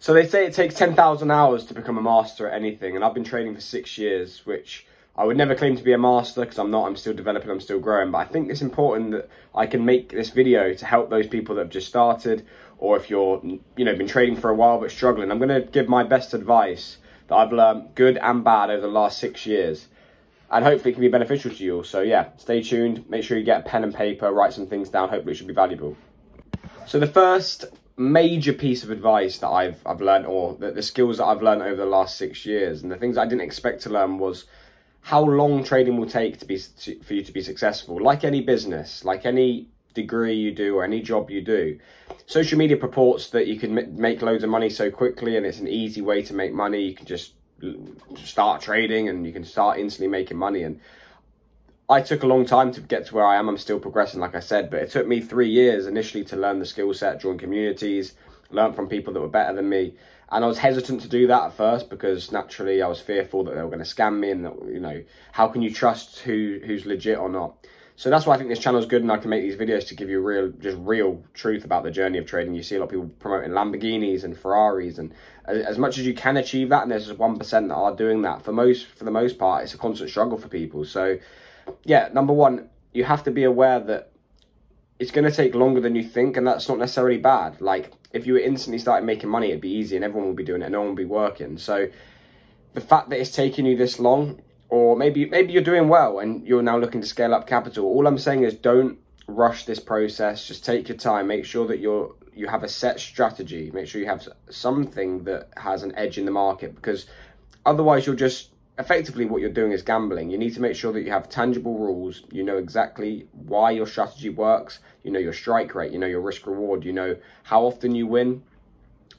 So they say it takes 10,000 hours to become a master at anything, and I've been trading for six years, which I would never claim to be a master because I'm not, I'm still developing, I'm still growing, but I think it's important that I can make this video to help those people that have just started, or if you're, you know, been trading for a while but struggling, I'm going to give my best advice that I've learned good and bad over the last six years. And hopefully it can be beneficial to you. So yeah, stay tuned, make sure you get a pen and paper, write some things down, hopefully it should be valuable. So the first major piece of advice that I've I've learned, or the, the skills that I've learned over the last six years, and the things I didn't expect to learn was how long trading will take to be to, for you to be successful. Like any business, like any degree you do or any job you do, social media purports that you can make loads of money so quickly, and it's an easy way to make money. You can just start trading and you can start instantly making money and I took a long time to get to where I am. I'm still progressing, like I said, but it took me three years initially to learn the skill set, join communities, learn from people that were better than me. And I was hesitant to do that at first because naturally I was fearful that they were going to scam me and that, you know, how can you trust who who's legit or not? So that's why I think this channel is good and I can make these videos to give you real, just real truth about the journey of trading. You see a lot of people promoting Lamborghinis and Ferraris and as much as you can achieve that and there's just 1% that are doing that, for most, for the most part, it's a constant struggle for people. So yeah, number one, you have to be aware that it's going to take longer than you think, and that's not necessarily bad. Like, if you were instantly started making money, it'd be easy, and everyone would be doing it, and no one would be working. So, the fact that it's taking you this long, or maybe maybe you're doing well and you're now looking to scale up capital. All I'm saying is don't rush this process. Just take your time. Make sure that you're you have a set strategy. Make sure you have something that has an edge in the market because otherwise you'll just effectively what you're doing is gambling. You need to make sure that you have tangible rules. You know exactly why your strategy works. You know your strike rate. You know your risk reward. You know how often you win.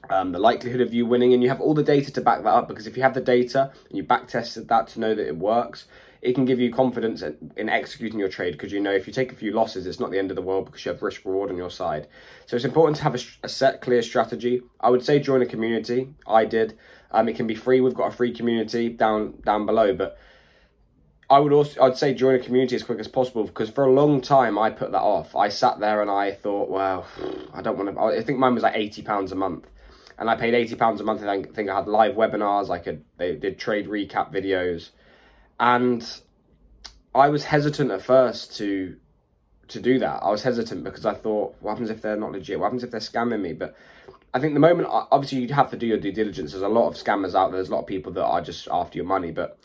Um, the likelihood of you winning, and you have all the data to back that up. Because if you have the data and you back tested that to know that it works, it can give you confidence in executing your trade because you know if you take a few losses, it's not the end of the world because you have risk reward on your side. So it's important to have a, a set, clear strategy. I would say join a community. I did. Um, it can be free. We've got a free community down down below, but I would also I'd say join a community as quick as possible because for a long time I put that off. I sat there and I thought, well, I don't want to. I think mine was like eighty pounds a month, and I paid eighty pounds a month. And I think I had live webinars. I could they did trade recap videos. And I was hesitant at first to to do that. I was hesitant because I thought, what happens if they're not legit? What happens if they're scamming me? But I think the moment, uh, obviously, you have to do your due diligence. There's a lot of scammers out there. There's a lot of people that are just after your money. But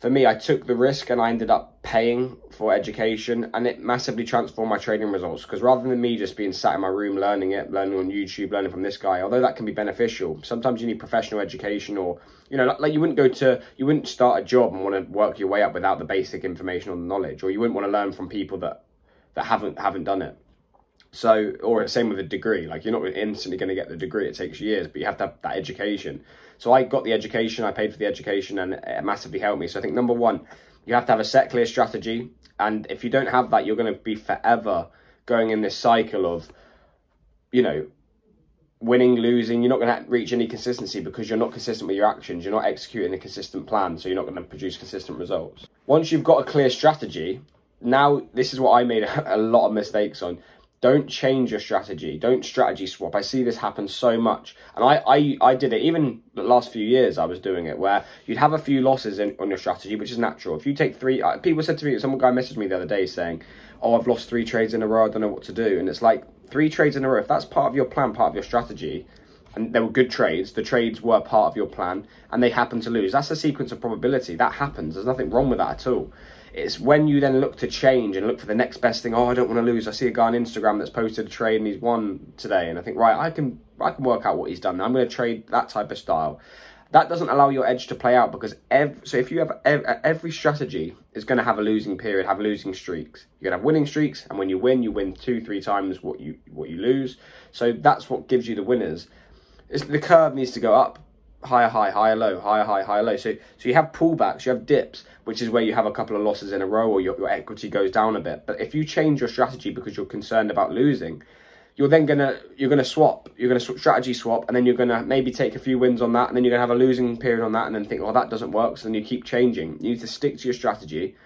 for me, I took the risk and I ended up paying for education and it massively transformed my trading results. Because rather than me just being sat in my room learning it, learning on YouTube, learning from this guy, although that can be beneficial, sometimes you need professional education or, you know, like, like you wouldn't go to, you wouldn't start a job and want to work your way up without the basic information or the knowledge, or you wouldn't want to learn from people that, that haven't, haven't done it. So, or same with a degree, like you're not instantly going to get the degree, it takes years, but you have to have that education. So I got the education, I paid for the education and it massively helped me. So I think number one, you have to have a set clear strategy. And if you don't have that, you're going to be forever going in this cycle of, you know, winning, losing. You're not going to reach any consistency because you're not consistent with your actions. You're not executing a consistent plan. So you're not going to produce consistent results. Once you've got a clear strategy, now this is what I made a lot of mistakes on don't change your strategy. Don't strategy swap. I see this happen so much. And i i, I did it. Even the last few years i was doing it where you'd have a few losses in, on your strategy which is natural. If you take three uh, people said to me some guy messaged me the other day saying oh i've lost three trades in a row. I don't know what to do. And it's like three trades in a row. If that's part of your plan part of your strategy and they were good trades the trades were part of your plan and they happen to lose that's a sequence of probability that happens there's nothing wrong with that at all it's when you then look to change and look for the next best thing. Oh, I don't want to lose. I see a guy on Instagram that's posted a trade and he's won today, and I think, right, I can I can work out what he's done. I'm going to trade that type of style. That doesn't allow your edge to play out because so if you have every strategy is going to have a losing period, have losing streaks. You're going to have winning streaks, and when you win, you win two, three times what you what you lose. So that's what gives you the winners. It's, the curve needs to go up higher high, higher low, higher high, higher low. So so you have pullbacks, you have dips, which is where you have a couple of losses in a row or your, your equity goes down a bit. But if you change your strategy because you're concerned about losing, you're then gonna you're gonna swap. You're gonna strategy swap, and then you're gonna maybe take a few wins on that, and then you're gonna have a losing period on that, and then think, oh, that doesn't work. So then you keep changing. You need to stick to your strategy.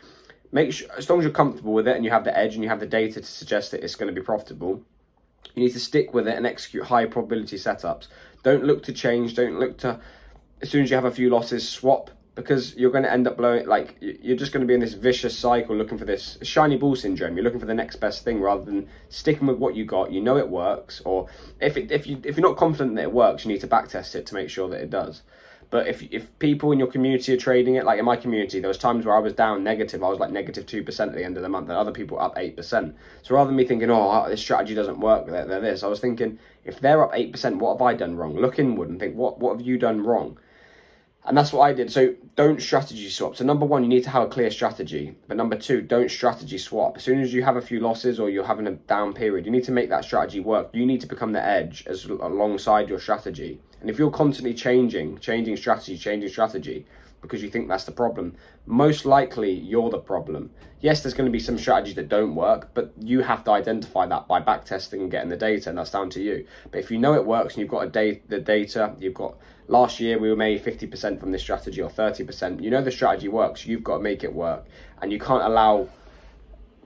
Make sure as long as you're comfortable with it and you have the edge and you have the data to suggest that it's going to be profitable, you need to stick with it and execute high probability setups. Don't look to change. Don't look to, as soon as you have a few losses, swap because you're going to end up blowing, like, you're just going to be in this vicious cycle looking for this shiny ball syndrome. You're looking for the next best thing rather than sticking with what you got. You know it works, or if, it, if, you, if you're not confident that it works, you need to backtest it to make sure that it does. But if if people in your community are trading it, like in my community, there was times where I was down negative. I was like negative negative two percent at the end of the month, and other people up eight percent. So rather than me thinking, oh, this strategy doesn't work, they're, they're this, I was thinking, if they're up eight percent, what have I done wrong? Look inward and think, what what have you done wrong? And that's what I did. So don't strategy swap. So number one, you need to have a clear strategy. But number two, don't strategy swap. As soon as you have a few losses or you're having a down period, you need to make that strategy work. You need to become the edge as alongside your strategy. And if you're constantly changing, changing strategy, changing strategy, because you think that's the problem, most likely you're the problem. Yes, there's going to be some strategies that don't work, but you have to identify that by backtesting and getting the data, and that's down to you. But if you know it works and you've got a da- the data, you've got last year we were made 50% from this strategy or 30%, you know the strategy works, you've got to make it work. And you can't allow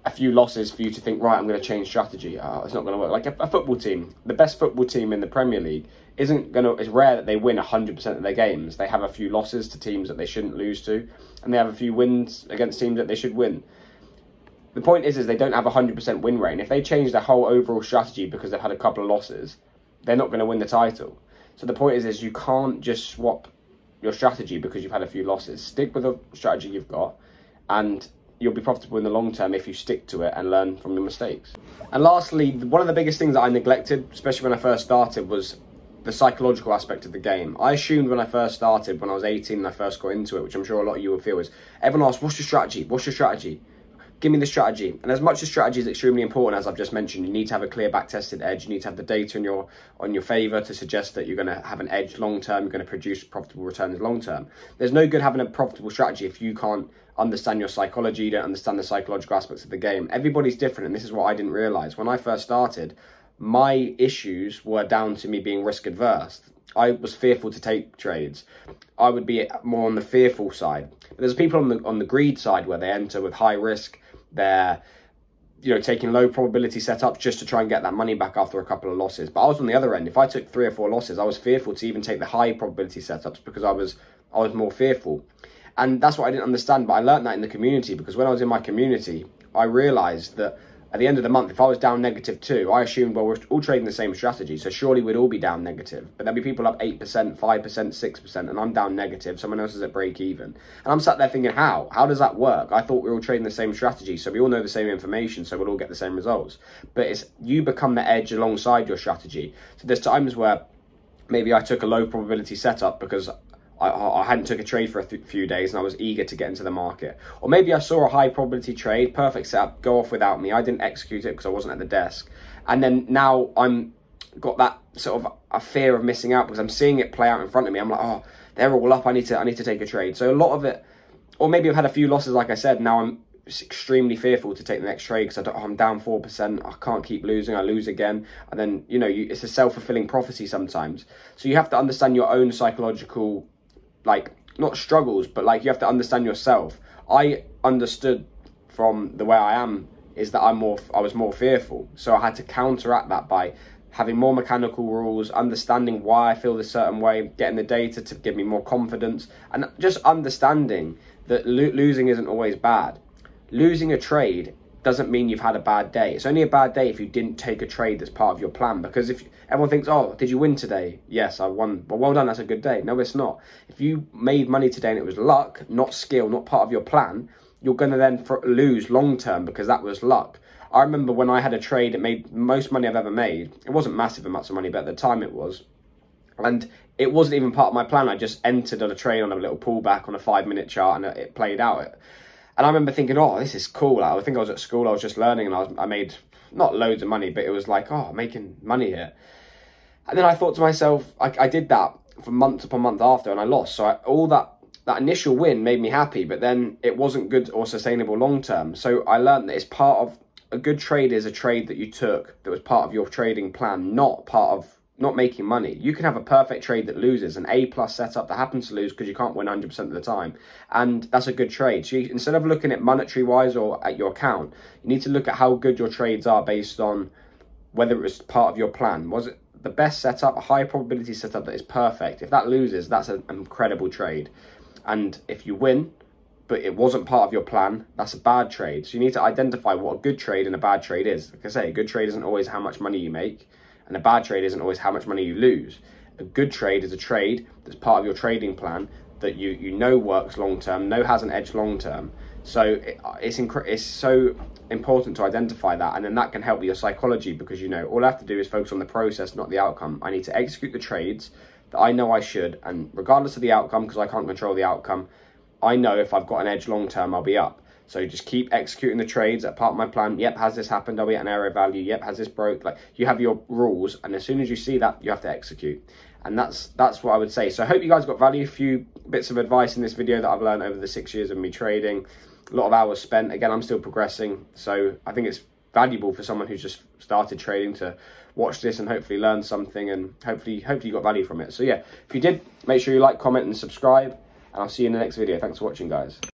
a few losses for you to think, right, I'm going to change strategy. Oh, it's not going to work. Like a, a, football team, the best football team in the Premier League isn't going to, it's rare that they win 100% of their games. They have a few losses to teams that they shouldn't lose to, and they have a few wins against teams that they should win. The point is, is they don't have a 100% win rate. And if they change their whole overall strategy because they've had a couple of losses, they're not going to win the title. So the point is, is you can't just swap your strategy because you've had a few losses. Stick with the strategy you've got, and you'll be profitable in the long term if you stick to it and learn from your mistakes. And lastly, one of the biggest things that I neglected, especially when I first started, was the psychological aspect of the game. I assumed when I first started, when I was 18 and I first got into it, which I'm sure a lot of you will feel is, everyone asks, what's your strategy? What's your strategy? Give me the strategy. And as much as strategy is extremely important, as I've just mentioned, you need to have a clear back-tested edge. You need to have the data in your on your favour to suggest that you're going to have an edge long term. You're going to produce profitable returns long term. There's no good having a profitable strategy if you can't understand your psychology. You don't understand the psychological aspects of the game. Everybody's different, and this is what I didn't realise when I first started. My issues were down to me being risk adverse. I was fearful to take trades. I would be more on the fearful side. But there's people on the on the greed side where they enter with high risk they're you know taking low probability setups just to try and get that money back after a couple of losses. But I was on the other end. If I took three or four losses, I was fearful to even take the high probability setups because I was I was more fearful. And that's what I didn't understand. But I learned that in the community because when I was in my community, I realized that at the end of the month, if I was down negative two, I assumed, well, we're all trading the same strategy, so surely we'd all be down negative. But there'll be people up 8%, 5%, 6%, and I'm down negative. Someone else is at break even. And I'm sat there thinking, how? How does that work? I thought we were all trading the same strategy, so we all know the same information, so we'll all get the same results. But it's you become the edge alongside your strategy. So there's times where maybe I took a low probability setup because I, I hadn't took a trade for a few days and I was eager to get into the market. Or maybe I saw a high probability trade, perfect setup, go off without me. I didn't execute it because I wasn't at the desk. And then now I'm got that sort of a fear of missing out because I'm seeing it play out in front of me. I'm like, oh, they're all up. I need to I need to take a trade. So a lot of it, or maybe I've had a few losses, like I said. Now I'm extremely fearful to take the next trade because oh, I'm down 4%, I can't keep losing, I lose again. And then, you know, you, it's a self-fulfilling prophecy sometimes. So you have to understand your own psychological like not struggles, but like you have to understand yourself. I understood from the way I am is that I'm more I was more fearful. So I had to counteract that by having more mechanical rules, understanding why I feel this certain way, getting the data to give me more confidence, and just understanding that lo losing isn't always bad. Losing a trade doesn't mean you've had a bad day. It's only a bad day if you didn't take a trade that's part of your plan. Because if everyone thinks, oh, did you win today? Yes, I won. Well, well done. That's a good day. No, it's not. If you made money today and it was luck, not skill, not part of your plan, you're going to then lose long term because that was luck. I remember when I had a trade, it made most money I've ever made. It wasn't massive amounts of money, but at the time it was. And it wasn't even part of my plan. I just entered on a trade on a little pullback on a five minute chart and it played out. And I remember thinking, oh, this is cool. I think I was at school, I was just learning, and I, was, I made not loads of money, but it was like, oh, I'm making money here. And then I thought to myself, I, I did that for month upon month after, and I lost. So I, all that that initial win made me happy, but then it wasn't good or sustainable long term. So I learned that it's part of a good trade is a trade that you took that was part of your trading plan, not part of not making money. You can have a perfect trade that loses, an A plus setup that happens to lose because you can't win 100% of the time. And that's a good trade. So you, instead of looking at monetary wise or at your account, you need to look at how good your trades are based on whether it was part of your plan. Was it the best setup, a high probability setup that is perfect. If that loses, that's an incredible trade. And if you win, but it wasn't part of your plan, that's a bad trade. So you need to identify what a good trade and a bad trade is. Like I say, a good trade isn't always how much money you make, and a bad trade isn't always how much money you lose. A good trade is a trade that's part of your trading plan that you you know works long term, know has an edge long term. So it, it's it's so important to identify that, and then that can help with your psychology because you know all I have to do is focus on the process, not the outcome. I need to execute the trades that I know I should, and regardless of the outcome, because I can't control the outcome, I know if I've got an edge long term, I'll be up. So just keep executing the trades that part of my plan. Yep, has this happened? I'll be at an area value. Yep, has this broke? Like you have your rules, and as soon as you see that, you have to execute. And that's that's what I would say. So I hope you guys got value. A few bits of advice in this video that I've learned over the six years of me trading. A lot of hours spent. Again, I'm still progressing. So I think it's valuable for someone who's just started trading to watch this and hopefully learn something and hopefully hopefully you got value from it. So yeah, if you did, make sure you like, comment and subscribe and I'll see you in the next video. Thanks for watching guys.